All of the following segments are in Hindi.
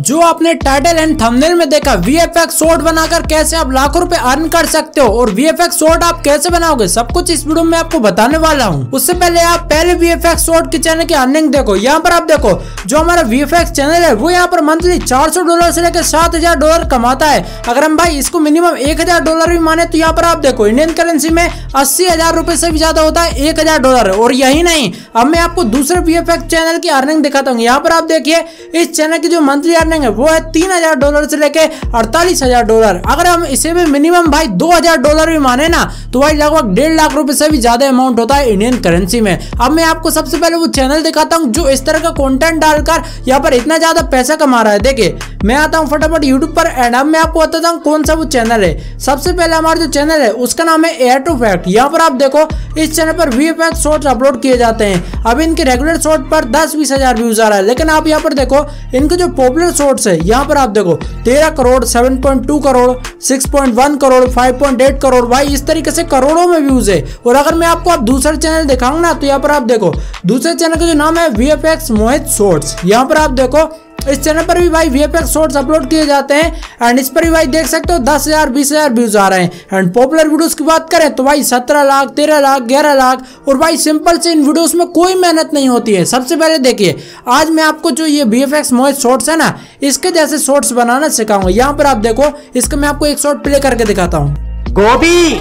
जो आपने टाइटल एंड थंबनेल में देखा वी एफ़ एक्स शॉर्ट बनाकर कैसे आप लाखों रुपए अर्न कर सकते हो और वी एफ़ एक्स शॉर्ट आप कैसे बनाओगे, सब कुछ इस वीडियो में आपको बताने वाला हूँ। उससे पहले आप पहले वी एफ़ एक्स शॉर्ट के चैनल की अर्निंग देखो। यहाँ पर आप देखो, जो हमारा वी एफ़ एक्स चैनल है, वो यहाँ पर मंथली चार सौ डॉलर से लेकर सात हज़ार डॉलर कमाता है। अगर हम भाई इसको मिनिमम एक हज़ार डॉलर भी माने तो यहाँ पर आप देखो इंडियन करेंसी में अस्सी हज़ार रुपए से भी ज़्यादा होता है, एक हज़ार डॉलर और यही नहीं, अब मैं आपको दूसरे वी एफ़ एक्स चैनल की अर्निंग दिखाता हूँ। यहाँ पर आप देखिए, इस चैनल की जो मंथली अर्निंग है वो है तीन हज़ार डॉलर से लेके अड़तालीस हज़ार डॉलर। अगर हम इसे भी मिनिमम भाई दो हज़ार डॉलर भी माने ना तो भाई लगभग डेढ़ लाख रुपए से भी ज़्यादा अमाउंट होता है इंडियन करेंसी में। अब मैं आपको सबसे पहले वो चैनल दिखाता हूँ, जो इस तरह का कॉन्टेंट डालकर यहाँ पर इतना ज़्यादा पैसा कमा रहा है। देखिए, मैं आता हूँ फटाफट यूट्यूब पर एंड अब मैं आपको बताता हूँ कौन सा वो चैनल है। सबसे पहले हमारा जो चैनल है, उसका नाम है एयर टू फैक्ट यहाँ पर आप देखो, इस चैनल पर वी एफ़ अपलोड किए जाते हैं। अब इनके रेगुलर शॉर्ट पर दस बीस हज़ार व्यूज़ आ रहा है। लेकिन आप यहाँ पर देखो, इनके जो पॉपुलर शॉर्ट्स है। यहाँ पर आप देखो, तेरह crore seven point two crore six point one crore five point eight crore भाई इस तरीके से करोड़ों में व्यूज़ है। और अगर मैं आपको आप दूसरे चैनल दिखाऊँगा ना तो यहाँ पर आप देखो, दूसरे चैनल का जो नाम है वी एफ़ मोहित शॉर्ट्स यहाँ पर आप देखो इस चैनल पर भी भाई वी एफ़ शॉर्ट्स अपलोड किए जाते हैं एंड इस पर भी भाई देख सकते हो दस हज़ार, बीस हज़ार व्यूज़ आ रहे हैं। एंड पॉपुलर वीडियोस की बात करें तो भाई सत्रह लाख, तेरह लाख, ग्यारह लाख, और भाई सिंपल से इन वीडियोस में कोई मेहनत नहीं होती है। सबसे पहले देखिए, आज मैं आपको जो ये बी एफ़ शॉर्ट्स है ना, इसके जैसे शॉर्ट्स बनाना सिखाऊँगा। यहाँ पर आप देखो, इसका मैं आपको एक शॉर्ट प्ले करके दिखाता हूँ। गोभी,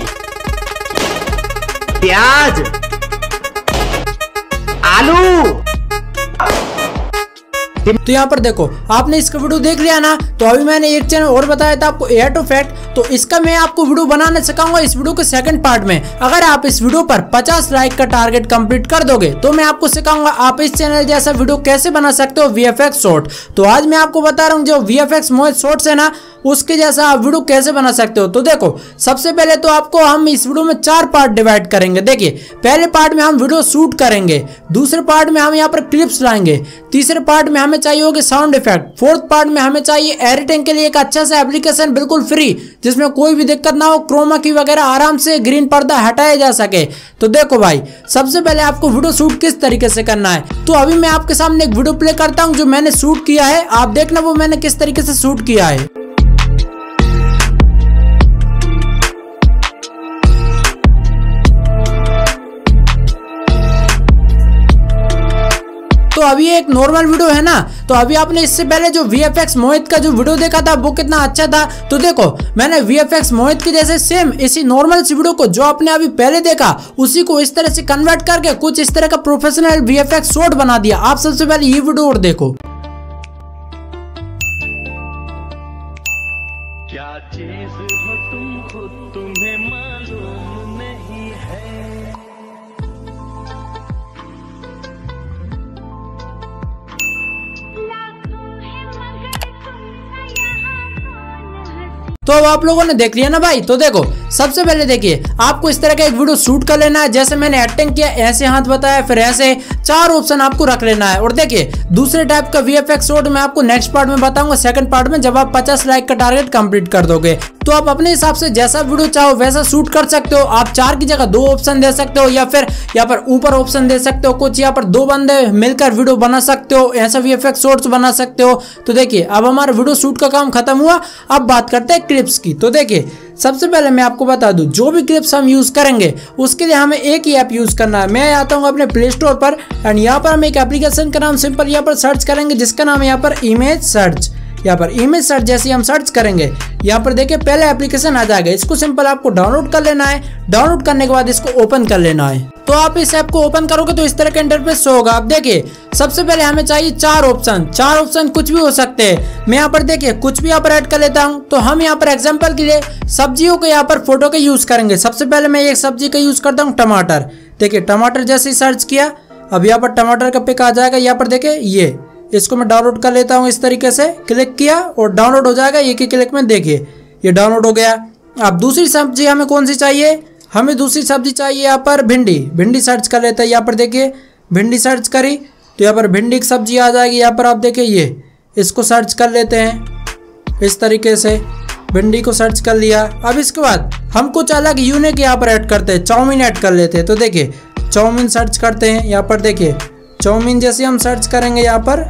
प्याज, आलू तो यहाँ पर देखो, आपने इसका वीडियो देख लिया ना तो अभी मैंने एक चैनल और बताया था आपको एयर टू फैक्ट तो इसका मैं आपको वीडियो बनाना सिखाऊँगा इस वीडियो के सेकंड पार्ट में। अगर आप इस वीडियो पर 50 लाइक का टारगेट कंप्लीट कर दोगे तो मैं आपको सिखाऊँगा आप इस चैनल जैसा वीडियो कैसे बना सकते हो वी एफ़ शॉर्ट तो आज मैं आपको बता रहा हूँ, जो वी एफ़ मोहित शॉर्ट्स है ना उसके जैसा आप वीडियो कैसे बना सकते हो? तो देखो, सबसे पहले तो आपको हम इस वीडियो में चार पार्ट डिवाइड करेंगे। देखिए, पहले पार्ट में हम वीडियो शूट करेंगे, दूसरे पार्ट में हम यहाँ पर क्लिप्स लाएँगे, तीसरे पार्ट में हमें चाहिए होगी साउंड इफ़ेक्ट फोर्थ पार्ट में हमें चाहिए एडिटिंग के लिए एक अच्छा सा एप्लीकेशन बिल्कुल फ्री जिसमें कोई भी दिक्कत ना हो क्रोमा की वगैरह आराम से ग्रीन पर्दा हटाया जा सके। तो देखो भाई, सबसे पहले आपको वीडियो शूट किस तरीके से करना है? तो अभी मैं आपके सामने एक वीडियो प्ले करता हूँ जो मैंने शूट किया है। आप देखना वो मैंने किस तरीके से शूट किया है। तो अभी एक नॉर्मल वीडियो है ना? तो अभी आपने इससे पहले जो वीएफएक्स मोहित का जो वीडियो देखा था, वो कितना अच्छा था? तो देखो, मैंने वीएफएक्स मोहित के जैसे सेम इसी नॉर्मल वीडियो को जो आपने अभी पहले देखा, उसी को इस तरह से कन्वर्ट करके कुछ इस तरह का प्रोफेशनल वी शॉर्ट बना दिया। आप सबसे पहले ये वीडियो और देखो। तो अब आप लोगों ने देख लिया ना भाई? तो देखो सबसे पहले देखिए, आपको इस तरह का एक वीडियो शूट कर लेना है, जैसे मैंने एक्टिंग किया, ऐसे हाथ बताया, फिर ऐसे चार ऑप्शन आपको रख लेना है। और देखिए, दूसरे टाइप का वी एफ़ शूट मैं आपको नेक्स्ट पार्ट में बताऊँगा सेकंड पार्ट में जब आप पचास लाइक का टारगेट कंप्लीट कर दोगे तो आप अपने हिसाब से जैसा वीडियो चाहो वैसा शूट कर सकते हो। आप चार की जगह दो ऑप्शन दे सकते हो, या फिर यहाँ पर ऊपर ऑप्शन दे सकते हो, कुछ यहाँ पर दो बंदे मिलकर वीडियो बना सकते हो, ऐसा वी एफ़ शॉर्ट्स बना सकते हो। तो देखिए, अब हमारा वीडियो शूट का काम खत्म हुआ, अब बात करते हैं क्लिप्स की। तो देखिए सबसे पहले मैं आपको बता दूँ, जो भी क्लिप्स हम यूज़ करेंगे, उसके लिए हमें एक ही ऐप यूज़ करना है। मैं आता हूँ अपने प्ले स्टोर पर एंड यहाँ पर हम एक एप्लीकेशन का नाम सिंपल यहाँ पर सर्च करेंगे, जिसका नाम है यहाँ पर इमेज सर्च यहाँ पर इमेज सर्च जैसे हम सर्च करेंगे, यहाँ पर देखिए पहले एप्लीकेशन आ जाएगा। इसको सिंपल आपको डाउनलोड कर लेना है। डाउनलोड करने के बाद इसको ओपन कर लेना है। तो आप इस ऐप को ओपन करोगे तो इस तरह का इंटरफेस होगा। आप देखिए, सबसे पहले हमें चाहिए चार ऑप्शन चार ऑप्शन कुछ भी हो सकते हैं। मैं यहाँ पर देखिए, कुछ भी यहाँ पर ऐड कर लेता हूँ। तो हम यहाँ पर एग्ज़ाम्पल के लिए सब्जियों के यहाँ पर फ़ोटो के यूज़ करेंगे। सबसे पहले मैं एक सब्ज़ी का यूज़ करता हूँ, टमाटर। देखिए, टमाटर जैसे सर्च किया, अब यहाँ पर टमाटर का पिक आ जाएगा। यहाँ पर देखिए, ये। इसको मैं डाउनलोड कर लेता हूँ इस तरीके से। क्लिक किया और डाउनलोड हो जाएगा। एक ही क्लिक में देखिए, ये डाउनलोड हो गया। अब दूसरी सब्ज़ी हमें कौन सी चाहिए? हमें दूसरी सब्ज़ी चाहिए यहाँ पर भिंडी। भिंडी सर्च कर लेते हैं यहाँ पर देखिए। भिंडी सर्च करी तो यहाँ पर भिंडी की सब्ज़ी आ जाएगी। यहाँ पर आप देखिए ये, इसको सर्च कर लेते हैं। इस तरीके से भिंडी को सर्च कर लिया। अब इसके बाद हम कुछ अलग यूनिक यहाँ पर ऐड करते हैं। चाउमीन ऐड कर लेते हैं। तो देखिए, चाउमीन सर्च करते हैं यहाँ पर देखिए। चाउमीन जैसे हम सर्च करेंगे यहाँ पर,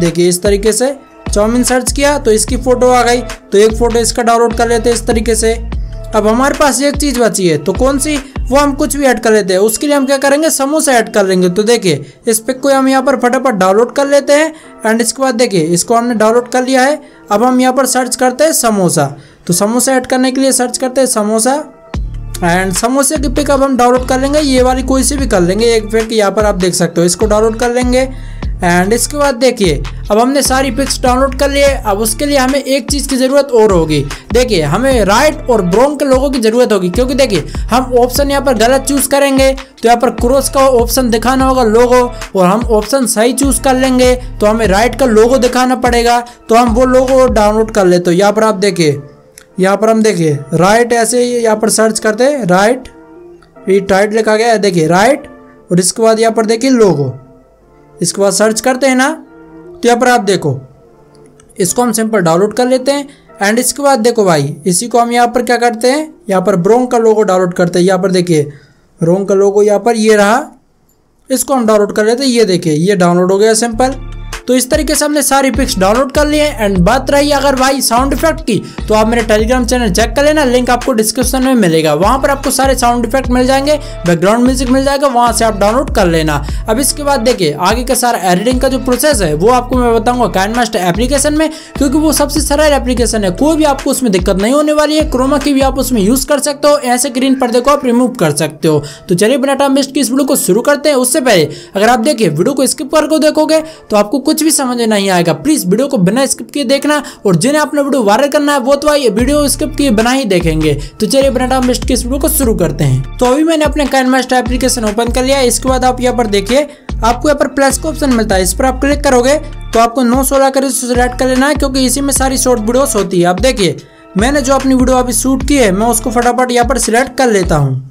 देखिए इस तरीके से चाउमीन सर्च किया तो इसकी फ़ोटो आ गई। तो एक फ़ोटो इसका डाउनलोड कर लेते हैं इस तरीके से। अब हमारे पास एक चीज़ बची है तो कौन सी? वो हम कुछ भी ऐड कर लेते हैं। उसके लिए हम क्या करेंगे? समोसा ऐड कर लेंगे। तो देखिए, इस पिक को हम यहाँ पर फटाफट डाउनलोड कर लेते हैं। एंड इसके बाद देखिए, इसको हमने डाउनलोड कर लिया है। अब हम यहाँ पर सर्च करते हैं समोसा। तो समोसा ऐड करने के लिए सर्च करते हैं समोसा। एंड समोसे की पिक अब हम डाउनलोड कर लेंगे। ये वाली कोई सी भी कर लेंगे। एक पिक यहाँ पर आप देख सकते हो, इसको डाउनलोड कर लेंगे। एंड इसके बाद देखिए, अब हमने सारी पिक्स डाउनलोड कर लिए। अब उसके लिए हमें एक चीज़ की ज़रूरत और होगी। देखिए, हमें राइट और ब्रोंग के लोगों की ज़रूरत होगी। क्योंकि देखिए, हम ऑप्शन यहाँ पर गलत चूज़ करेंगे। तो यहाँ पर क्रॉस का ऑप्शन दिखाना होगा लोगो और हम ऑप्शन सही चूज़ कर लेंगे। तो हमें राइट का लोगो दिखाना पड़ेगा। तो हम वो लोगो डाउनलोड कर लेते यहाँ पर आप देखिए यहाँ पर हम देखिए राइट ऐसे यहाँ पर सर्च करते हैं राइट ये टाइट लिखा गया है, देखिए राइट और इसके बाद यहाँ पर देखिए लोगो इसके बाद सर्च करते हैं ना तो यहाँ पर आप देखो, इसको हम सिंपल डाउनलोड कर लेते हैं एंड इसके बाद देखो भाई, इसी को हम यहाँ पर क्या करते हैं, यहाँ पर ब्रोंग का लोगो डाउनलोड करते हैं, यहाँ पर देखिए रोंग का लोगो यहाँ पर ये रहा, इसको हम डाउनलोड कर लेते हैं, ये देखिए, ये डाउनलोड हो गया सिंपल तो इस तरीके से हमने सारी पिक्स डाउनलोड कर लिए एंड बात रही अगर भाई साउंड इफ़ेक्ट की तो आप मेरे टेलीग्राम चैनल चेक कर लेना। लिंक आपको डिस्क्रिप्शन में मिलेगा। वहाँ पर आपको सारे साउंड इफ़ेक्ट मिल जाएँगे। बैकग्राउंड म्यूज़िक मिल जाएगा। वहाँ से आप डाउनलोड कर लेना। अब इसके बाद देखिए, आगे का सारा एडिटिंग का जो प्रोसेस है, वो आपको मैं बताऊँगा कैन मास्टर एप्लीकेशन में। क्योंकि वो सबसे सरल एप्लीकेशन है। कोई भी आपको उसमें दिक्कत नहीं होने वाली है। क्रोमा की भी आप उसमें यूज़ कर सकते हो। ऐसे ग्रीन पर्दे को आप रिमूव कर सकते हो। तो चलिए बिना टाइम वेस्ट की इस वीडियो को शुरू करते हैं। उससे पहले, अगर आप देखिए वीडियो को स्किप करके देखोगे तो आपको कुछ भी समझ नहीं आएगा। प्लीज़ वीडियो को बिना स्किप किए देखना और जिन्हें अपना वीडियो वायरल करना है, वो तो आइए वीडियो स्किप किए बना ही देखेंगे। तो चलिए बिना टाइम वेस्ट के इस वीडियो को शुरू करते हैं। तो अभी मैंने अपने कैन मास्टर एप्लीकेशन ओपन कर लिया इसके बाद आप यहाँ पर देखिए, आपको यहाँ पर प्लस का ऑप्शन मिलता है। इस पर आप क्लिक करोगे तो आपको नौ सोलह कर सिलेक्ट कर लेना है, क्योंकि इसी में सारी शॉर्ट वीडियोस होती है। आप देखिए, मैंने जो अपनी वीडियो अभी शूट की है, मैं उसको फटाफट यहाँ पर सिलेक्ट कर लेता हूँ।